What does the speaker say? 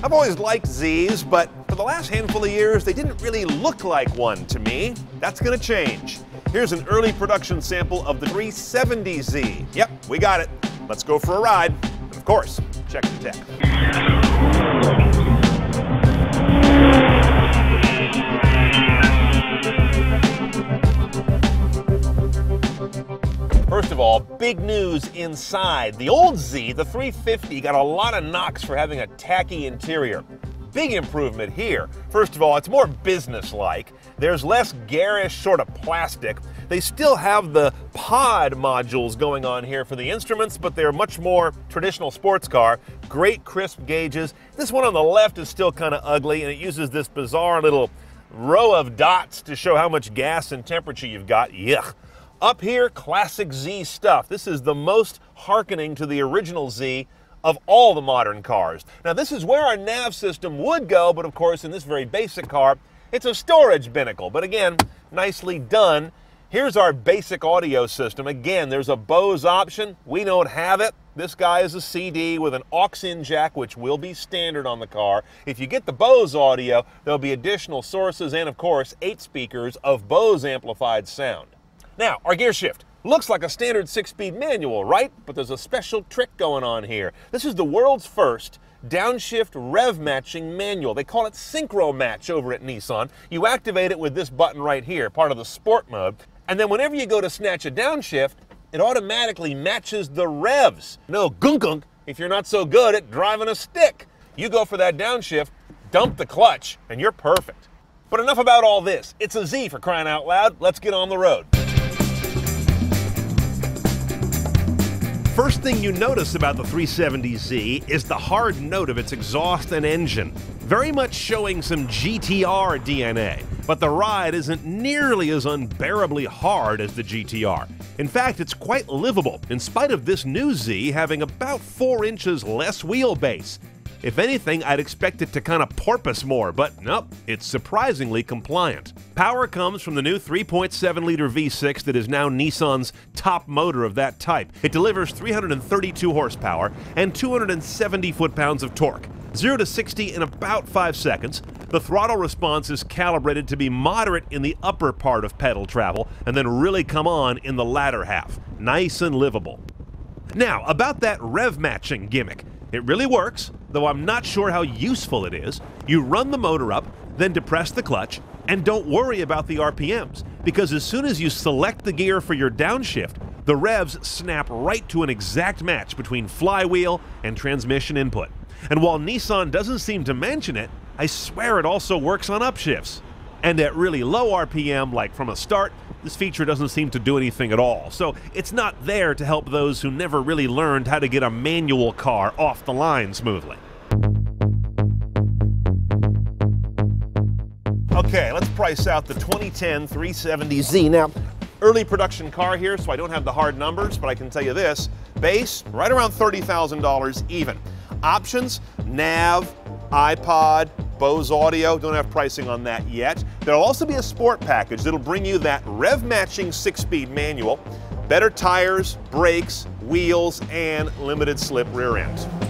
I've always liked Z's, but for the last handful of years, they didn't really look like one to me. That's gonna change. Here's an early production sample of the 370Z. Yep, we got it. Let's go for a ride. And of course, check the tech. First of all, big news inside. The old Z, the 350, got a lot of knocks for having a tacky interior. Big improvement here. First of all, it's more business-like. There's less garish sort of plastic. They still have the pod modules going on here for the instruments, but they're much more traditional sports car. Great crisp gauges. This one on the left is still kind of ugly, and it uses this bizarre little row of dots to show how much gas and temperature you've got. Yuck. Up here, classic Z stuff. This is the most harkening to the original Z of all the modern cars. Now, this is where our nav system would go, but of course, in this very basic car, it's a storage binnacle. But again, nicely done. Here's our basic audio system. Again, there's a Bose option. We don't have it. This guy is a CD with an aux-in jack, which will be standard on the car. If you get the Bose audio, there'll be additional sources and, of course, eight speakers of Bose amplified sound. Now, our gear shift. Looks like a standard six-speed manual, right? But there's a special trick going on here. This is the world's first downshift rev matching manual. They call it Synchro Match over at Nissan. You activate it with this button right here, part of the sport mode. And then whenever you go to snatch a downshift, it automatically matches the revs. No gunk gunk if you're not so good at driving a stick. You go for that downshift, dump the clutch, and you're perfect. But enough about all this. It's a Z for crying out loud. Let's get on the road. First thing you notice about the 370Z is the hard note of its exhaust and engine, very much showing some GTR DNA. But the ride isn't nearly as unbearably hard as the GTR. In fact, it's quite livable, in spite of this new Z having about 4 inches less wheelbase. If anything, I'd expect it to kind of porpoise more, but nope, it's surprisingly compliant. Power comes from the new 3.7 liter V6 that is now Nissan's top motor of that type. It delivers 332 horsepower and 270 foot pounds of torque. 0 to 60 in about 5 seconds. The throttle response is calibrated to be moderate in the upper part of pedal travel and then really come on in the latter half. Nice and livable. Now, about that rev matching gimmick. It really works, though I'm not sure how useful it is. You run the motor up, then depress the clutch, and don't worry about the RPMs, because as soon as you select the gear for your downshift, the revs snap right to an exact match between flywheel and transmission input. And while Nissan doesn't seem to mention it, I swear it also works on upshifts. And at really low RPM, like from a start, this feature doesn't seem to do anything at all. So it's not there to help those who never really learned how to get a manual car off the line smoothly. Okay, let's price out the 2010 370Z. Now, early production car here, so I don't have the hard numbers, but I can tell you this. Base, right around $30,000 even. Options, nav, iPod, Bose audio, don't have pricing on that yet. There'll also be a sport package that'll bring you that rev matching six speed manual, better tires, brakes, wheels, and limited slip rear end.